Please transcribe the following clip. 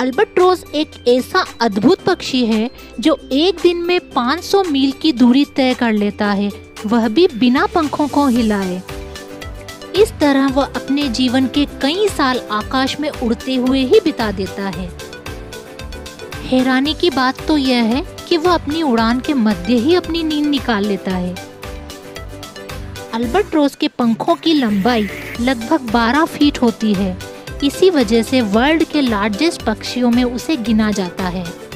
अल्बट्रोस एक ऐसा अद्भुत पक्षी है जो एक दिन में 500 मील की दूरी तय कर लेता है। वह भी बिना पंखों को हिलाए। इस तरह वह अपने जीवन के कई साल आकाश में उड़ते हुए ही बिता देता है। हैरानी की बात तो यह है कि वह अपनी उड़ान के मध्य ही अपनी नींद निकाल लेता है। अल्बर्ट रोज के पंखों की लंबाई लगभग 12 फीट होती है। इसी वजह से वर्ल्ड के लार्जेस्ट पक्षियों में उसे गिना जाता है।